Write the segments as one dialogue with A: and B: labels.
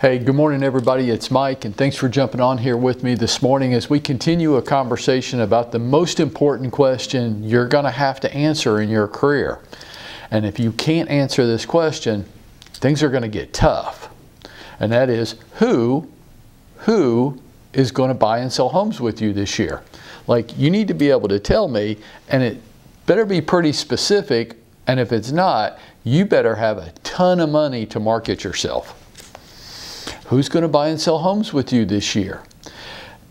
A: Hey, good morning, everybody. It's Mike, and thanks for jumping on here with me this morning as we continue a conversation about the most important question you're going to have to answer in your career. And if you can't answer this question, things are going to get tough. And that is who, who is going to buy and sell homes with you this year? Like, you need to be able to tell me, and it better be pretty specific. And if it's not, you better have a ton of money to market yourself. Who's going to buy and sell homes with you this year?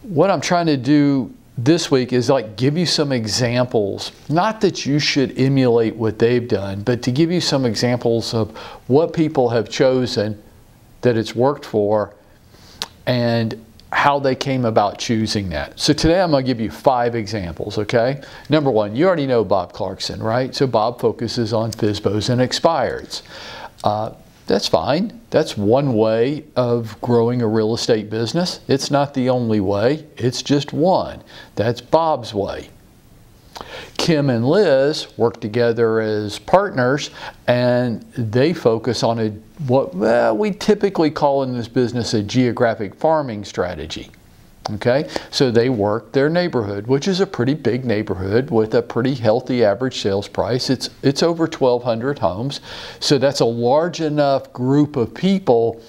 A: What I'm trying to do this week is like give you some examples. Not that you should emulate what they've done, but to give you some examples of what people have chosen that it's worked for and how they came about choosing that. So today I'm going to give you five examples, okay? Number one, you already know Bob Clarkson, right? So Bob focuses on FISBOs and expireds. Uh, that's fine. That's one way of growing a real estate business. It's not the only way, it's just one. That's Bob's way. Kim and Liz work together as partners and they focus on a what well, we typically call in this business a geographic farming strategy. Okay, so they work their neighborhood, which is a pretty big neighborhood with a pretty healthy average sales price. It's, it's over 1,200 homes. So that's a large enough group of people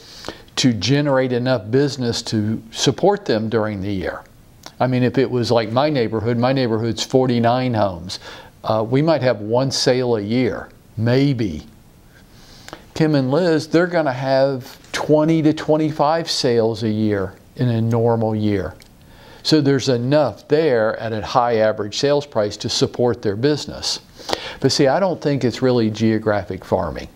A: to generate enough business to support them during the year. I mean, if it was like my neighborhood, my neighborhood's 49 homes. Uh, we might have one sale a year, maybe. Kim and Liz, they're going to have 20 to 25 sales a year in a normal year. So there's enough there at a high average sales price to support their business. But see, I don't think it's really geographic farming.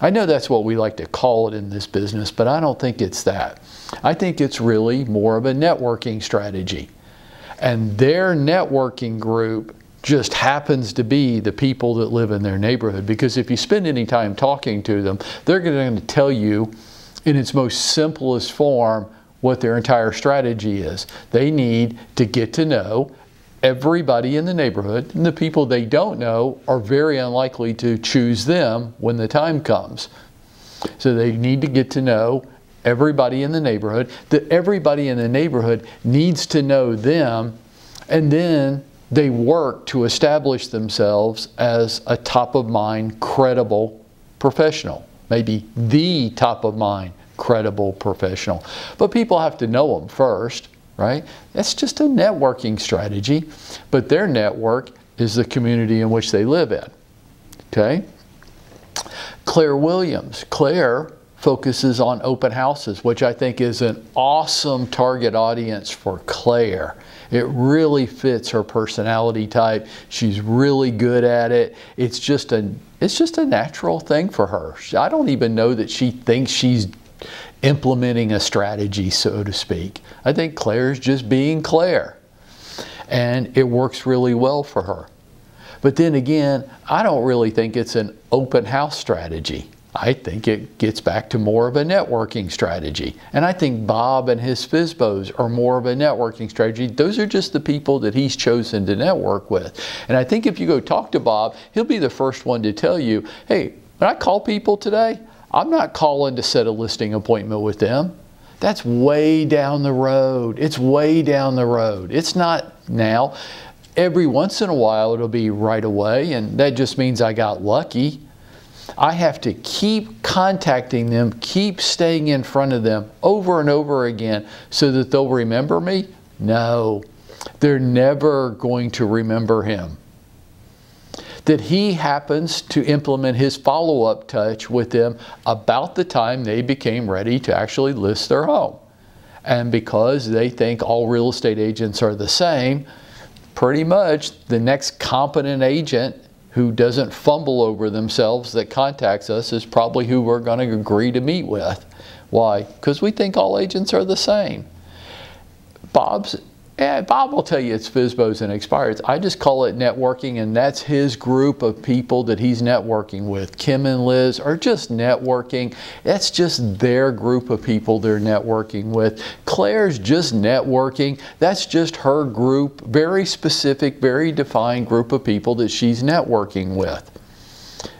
A: I know that's what we like to call it in this business, but I don't think it's that. I think it's really more of a networking strategy. And their networking group just happens to be the people that live in their neighborhood. Because if you spend any time talking to them, they're going to tell you in its most simplest form what their entire strategy is. They need to get to know everybody in the neighborhood, and the people they don't know are very unlikely to choose them when the time comes. So they need to get to know everybody in the neighborhood, that everybody in the neighborhood needs to know them, and then they work to establish themselves as a top of mind, credible professional, maybe the top of mind credible professional. But people have to know them first, right? That's just a networking strategy, but their network is the community in which they live in. Okay? Claire Williams. Claire focuses on open houses, which I think is an awesome target audience for Claire. It really fits her personality type. She's really good at it. It's just a it's just a natural thing for her. I don't even know that she thinks she's implementing a strategy, so to speak. I think Claire's just being Claire. And it works really well for her. But then again, I don't really think it's an open house strategy. I think it gets back to more of a networking strategy. And I think Bob and his FSBOs are more of a networking strategy. Those are just the people that he's chosen to network with. And I think if you go talk to Bob, he'll be the first one to tell you, hey, when I call people today, I'm not calling to set a listing appointment with them. That's way down the road. It's way down the road. It's not now. Every once in a while it'll be right away, and that just means I got lucky. I have to keep contacting them, keep staying in front of them over and over again so that they'll remember me? No, they're never going to remember him that he happens to implement his follow up touch with them about the time they became ready to actually list their home. And because they think all real estate agents are the same, pretty much the next competent agent who doesn't fumble over themselves that contacts us is probably who we're going to agree to meet with. Why? Because we think all agents are the same. Bob's yeah, Bob will tell you it's FSBOs and expireds. I just call it networking, and that's his group of people that he's networking with. Kim and Liz are just networking. That's just their group of people they're networking with. Claire's just networking. That's just her group, very specific, very defined group of people that she's networking with.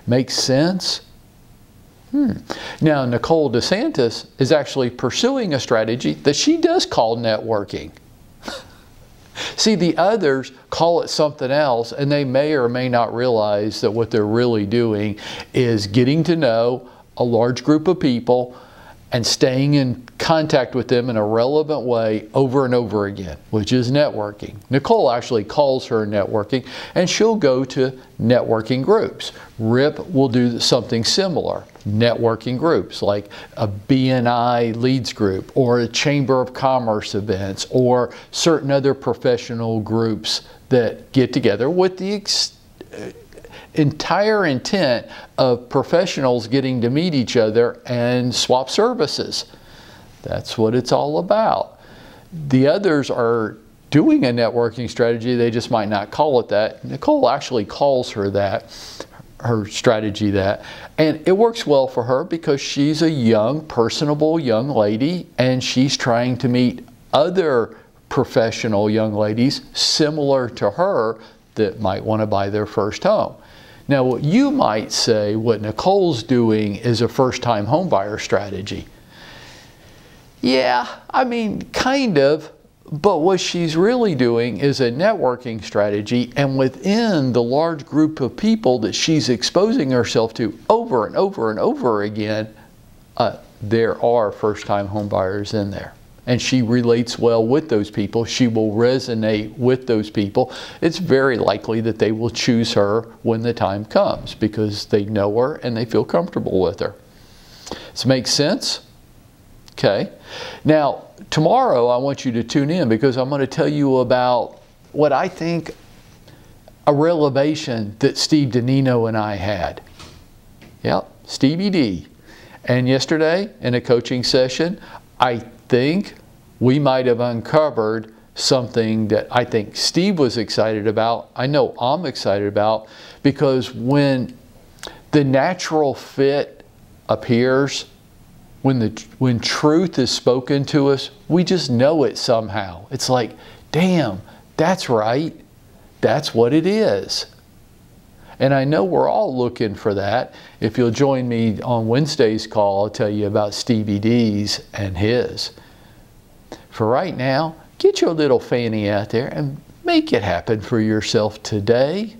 A: Makes sense? Hmm. Now, Nicole DeSantis is actually pursuing a strategy that she does call networking. See, the others call it something else, and they may or may not realize that what they're really doing is getting to know a large group of people and staying in contact with them in a relevant way over and over again, which is networking. Nicole actually calls her networking, and she'll go to networking groups. Rip will do something similar, networking groups like a BNI leads group or a Chamber of Commerce events or certain other professional groups that get together with the uh, entire intent of professionals getting to meet each other and swap services. That's what it's all about. The others are doing a networking strategy, they just might not call it that. Nicole actually calls her that, her strategy that. And it works well for her because she's a young, personable young lady and she's trying to meet other professional young ladies similar to her that might want to buy their first home. Now, what you might say, what Nicole's doing is a first time homebuyer strategy. Yeah, I mean, kind of, but what she's really doing is a networking strategy, and within the large group of people that she's exposing herself to over and over and over again, uh, there are first time homebuyers in there and she relates well with those people. She will resonate with those people. It's very likely that they will choose her when the time comes because they know her and they feel comfortable with her. Does it make sense? Okay. Now, tomorrow I want you to tune in because I'm going to tell you about what I think a revelation that Steve Danino and I had. Yep, Stevie D. And yesterday in a coaching session, I think we might have uncovered something that I think Steve was excited about. I know I'm excited about because when the natural fit appears, when the when truth is spoken to us, we just know it somehow. It's like, damn, that's right. That's what it is. And I know we're all looking for that. If you'll join me on Wednesday's call, I'll tell you about Stevie D's and his. For right now, get your little fanny out there and make it happen for yourself today.